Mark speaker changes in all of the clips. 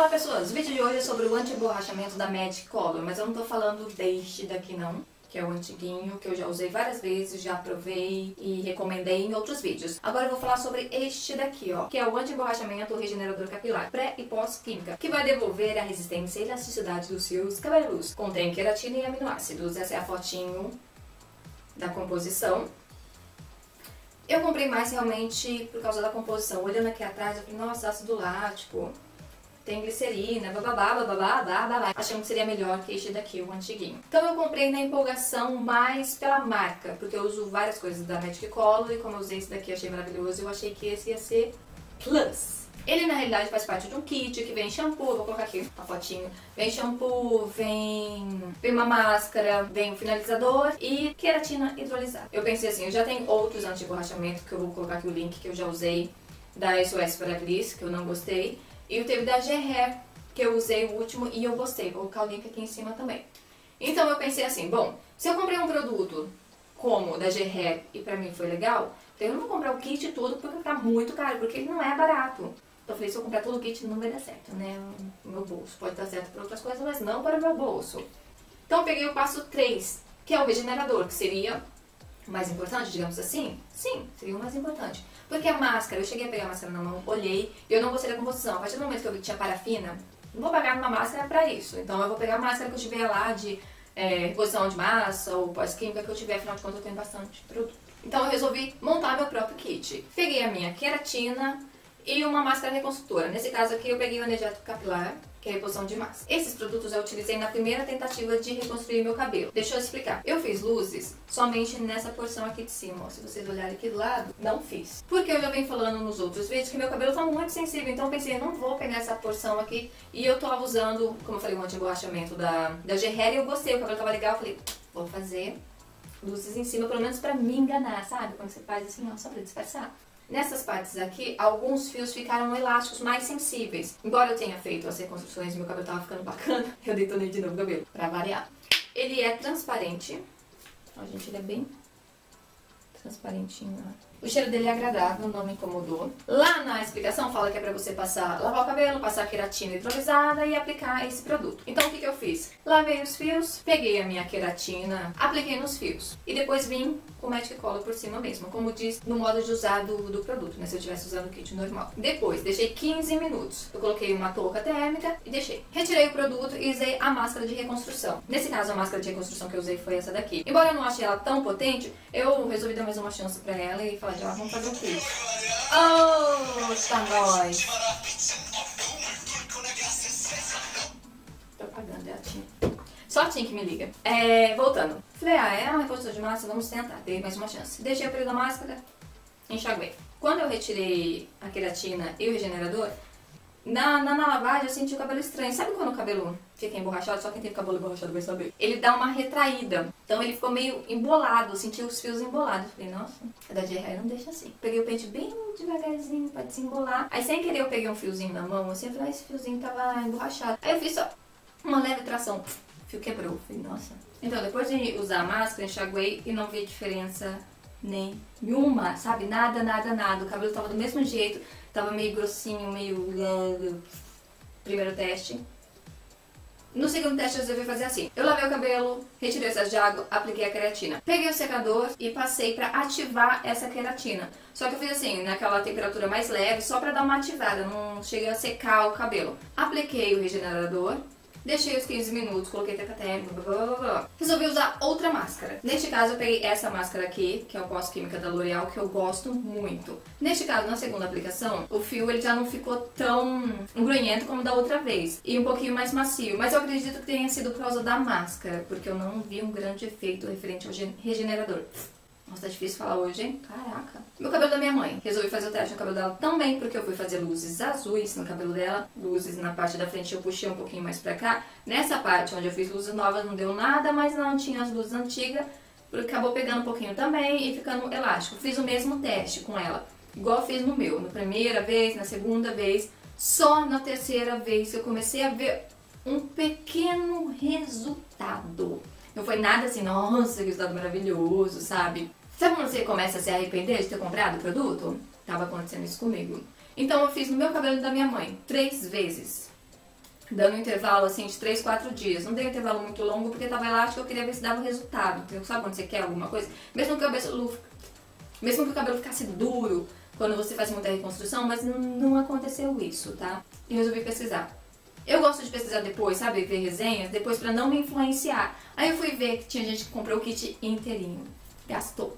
Speaker 1: Olá pessoas, o vídeo de hoje é sobre o anti-borrachamento da Magic Color, mas eu não tô falando deste daqui não, que é o antiguinho, que eu já usei várias vezes, já provei e recomendei em outros vídeos. Agora eu vou falar sobre este daqui, ó, que é o anti-borrachamento regenerador capilar, pré e pós-química, que vai devolver a resistência e elasticidade dos seus cabelos. Contém queratina e aminoácidos, essa é a fotinho da composição. Eu comprei mais realmente por causa da composição. Olhando aqui atrás, eu falei, nossa, ácido lático, tem glicerina, bababá, bababá, bababá. Achando que seria melhor que este daqui, o antiguinho. Então eu comprei na empolgação mais pela marca, porque eu uso várias coisas da Magic Color e como eu usei esse daqui achei maravilhoso, eu achei que esse ia ser plus. Ele na realidade faz parte de um kit que vem shampoo, vou colocar aqui a fotinho. Vem shampoo, vem, vem uma máscara, vem um finalizador e queratina hidrolisada. Eu pensei assim, eu já tenho outros anti-borrachamento que eu vou colocar aqui o link que eu já usei da SOS para Gliss, que eu não gostei. E teve da G-Hair, que eu usei o último e eu gostei. Vou colocar o link aqui em cima também. Então eu pensei assim, bom, se eu comprei um produto como da G-Hair e pra mim foi legal, então eu não vou comprar o kit tudo porque tá muito caro, porque ele não é barato. Então eu falei, se eu comprar todo o kit não vai dar certo, né? O meu bolso pode dar certo para outras coisas, mas não para o meu bolso. Então eu peguei o passo 3, que é o regenerador, que seria o mais importante, digamos assim? Sim, seria o mais importante. Porque a máscara, eu cheguei a pegar a máscara na mão, olhei, e eu não gostei da composição. A partir do momento que eu vi que tinha parafina, não vou pagar uma máscara pra isso. Então eu vou pegar a máscara que eu tiver lá de é, reposição de massa ou pós-química que eu tiver, afinal de contas eu tenho bastante produto. Então eu resolvi montar meu próprio kit. Peguei a minha queratina e uma máscara reconstrutora. Nesse caso aqui eu peguei o energético capilar, que é a reposição de massa. Esses produtos eu utilizei na primeira tentativa de reconstruir meu cabelo. Deixa eu explicar. Eu fiz luzes somente nessa porção aqui de cima, ó. Se vocês olharem aqui do lado, não fiz. Porque eu já venho falando nos outros vídeos que meu cabelo tá muito sensível, então eu pensei, eu não vou pegar essa porção aqui. E eu tô usando, como eu falei, um anti-emborrachamento da, da G-Hair e eu gostei, o cabelo tava legal, eu falei, vou fazer luzes em cima, pelo menos pra me enganar, sabe? Quando você faz assim, ó, só pra disfarçar. Nessas partes aqui, alguns fios ficaram elásticos mais sensíveis. Embora eu tenha feito as reconstruções e meu cabelo tava ficando bacana, eu detonei de novo o cabelo, pra variar. Ele é transparente. Ó, gente, ele é bem transparentinho, ó. O cheiro dele é agradável, não me incomodou. Lá na explicação fala que é pra você passar, lavar o cabelo, passar queratina hidrolisada e aplicar esse produto. Então o que, que eu fiz? Lavei os fios, peguei a minha queratina, apliquei nos fios. E depois vim com Magic Color por cima mesmo, como diz no modo de usar do, do produto, né? Se eu tivesse usando o kit normal. Depois, deixei 15 minutos. Eu coloquei uma touca térmica e deixei. Retirei o produto e usei a máscara de reconstrução. Nesse caso, a máscara de reconstrução que eu usei foi essa daqui. Embora eu não achei ela tão potente, eu resolvi dar mais uma chance pra ela e falar já vamos fazer o quê? Oh, tá nós! Propaganda, é a. Só a Tim que me liga. É, voltando. Falei, ah, é uma reposição de massa, vamos tentar. Dei mais uma chance. Deixei o período da máscara, enxaguei. Quando eu retirei a queratina e o regenerador, na, na, na, lavagem eu senti o cabelo estranho. Sabe quando o cabelo fica emborrachado? Só quem tem cabelo emborrachado vai saber. Ele dá uma retraída. Então ele ficou meio embolado. Eu senti os fios embolados. Falei, nossa, a da GR não deixa assim. Peguei o pente bem devagarzinho pra desembolar. Aí sem querer eu peguei um fiozinho na mão. Assim, eu falei, ah, esse fiozinho tava emborrachado. Aí eu fiz só uma leve tração. O fio quebrou. Falei, nossa. Então depois de usar a máscara, enxaguei e não vi diferença nenhuma, sabe? Nada, nada, nada. O cabelo tava do mesmo jeito, tava meio grossinho, meio... Primeiro teste. No segundo teste eu resolvi fazer assim. Eu lavei o cabelo, retirei o excesso de água, apliquei a queratina. Peguei o secador e passei pra ativar essa queratina. Só que eu fiz assim, naquela temperatura mais leve, só pra dar uma ativada, não cheguei a secar o cabelo. Apliquei o regenerador, Deixei os 15 minutos, coloquei tecatérmico, blá, blá, blá, blá. Resolvi usar outra máscara. Neste caso eu peguei essa máscara aqui, que é o pós-química da L'Oreal, que eu gosto muito. Neste caso, na segunda aplicação, o fio ele já não ficou tão grunhento como da outra vez. E um pouquinho mais macio. Mas eu acredito que tenha sido por causa da máscara, porque eu não vi um grande efeito referente ao regenerador. Nossa, tá difícil falar hoje, hein? Caraca. Meu cabelo da minha mãe. Resolvi fazer o teste no cabelo dela também, porque eu fui fazer luzes azuis no cabelo dela. Luzes na parte da frente eu puxei um pouquinho mais pra cá. Nessa parte onde eu fiz luzes novas não deu nada, mas não tinha as luzes antigas. Acabou pegando um pouquinho também e ficando elástico. Fiz o mesmo teste com ela, igual fiz no meu. Na primeira vez, na segunda vez. Só na terceira vez eu comecei a ver um pequeno resultado. Não foi nada assim, nossa, que resultado maravilhoso, sabe? Sabe quando você começa a se arrepender de ter comprado o produto? Tava acontecendo isso comigo. Então eu fiz no meu cabelo da minha mãe, três vezes. dando um intervalo assim de 3, 4 dias. Não dei um intervalo muito longo porque tava elástico, eu queria ver se dava resultado. Entendeu? Sabe quando você quer alguma coisa? Mesmo que o cabelo, mesmo que o cabelo ficasse duro quando você faz muita reconstrução, mas não aconteceu isso, tá? E resolvi pesquisar. Eu gosto de pesquisar depois, sabe? Ver resenhas, depois pra não me influenciar. Aí eu fui ver que tinha gente que comprou o kit inteirinho. Gastou.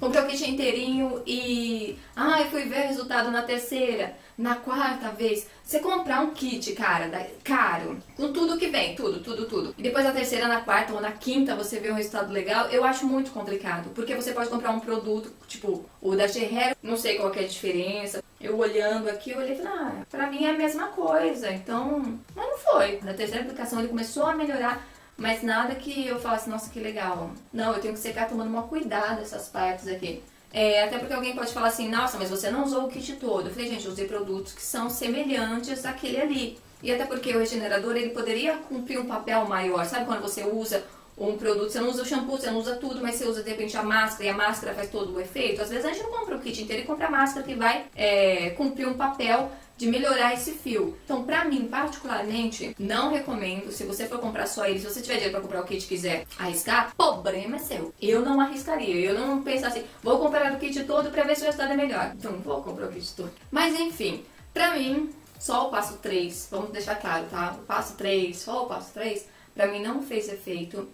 Speaker 1: Comprei o kit inteirinho e. Ai, fui ver o resultado na terceira, na quarta vez. Você comprar um kit, cara, da... caro, com tudo que vem, tudo, tudo, tudo. E depois na terceira, na quarta ou na quinta você vê um resultado legal, eu acho muito complicado. Porque você pode comprar um produto, tipo o da Gerrero, não sei qual é a diferença. Eu olhando aqui, eu olhei e falei, ah, pra mim é a mesma coisa. Então, mas não foi. Na terceira aplicação ele começou a melhorar mas nada que eu falasse, nossa, que legal. Não, eu tenho que secar tomando uma cuidado essas partes aqui. É, até porque alguém pode falar assim, nossa, mas você não usou o kit todo. Eu falei, gente, eu usei produtos que são semelhantes àquele ali. E até porque o regenerador, ele poderia cumprir um papel maior. Sabe quando você usa um produto, você não usa o shampoo, você não usa tudo, mas você usa de repente a máscara e a máscara faz todo o efeito. Às vezes a gente não compra o kit inteiro e compra a máscara que vai é, cumprir um papel de melhorar esse fio. Então, pra mim, particularmente, não recomendo. Se você for comprar só ele, se você tiver dinheiro pra comprar o kit e quiser arriscar, problema é seu. Eu não arriscaria. Eu não pensar assim, vou comprar o kit todo pra ver se o resultado é melhor. Então, vou comprar o kit todo. Mas, enfim, pra mim, só o passo 3, vamos deixar claro, tá? O passo 3, só o passo 3, pra mim não fez efeito.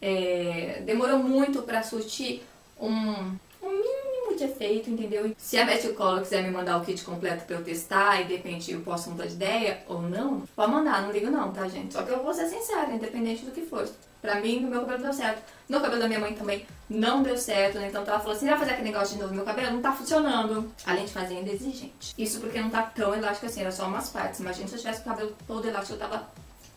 Speaker 1: É, demorou muito pra surtir um, um mínimo de efeito, entendeu? Se a Meticolo quiser me mandar o kit completo pra eu testar e de repente eu posso mudar de ideia ou não, pode mandar, não ligo não, tá, gente? Só que eu vou ser sincera, independente do que for. Pra mim, no meu cabelo deu certo. No cabelo da minha mãe também não deu certo, né? Então ela falou assim: vai fazer aquele negócio de novo no meu cabelo? Não tá funcionando. Além de fazer ainda exigente. Isso porque não tá tão elástico assim, era só umas partes. Imagina se eu tivesse o cabelo todo elástico, eu tava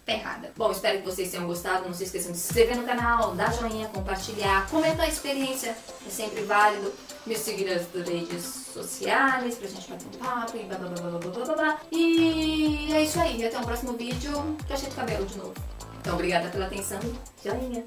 Speaker 1: ferrada. Bom, espero que vocês tenham gostado. Não se esqueçam de se inscrever no canal, dar joinha, compartilhar, comentar a experiência. É sempre válido. Me seguir nas redes sociais pra gente bater um papo e blá blá blá blá blá blá blá. E é isso aí. Até o próximo vídeo. Eu achei de cabelo de novo. Então, obrigada pela atenção. Joinha.